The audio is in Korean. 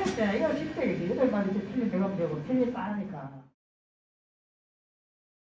빠질 때 애가 10대, 8마리 이렇게 틀리 배가 되고 틀리 빠르니까.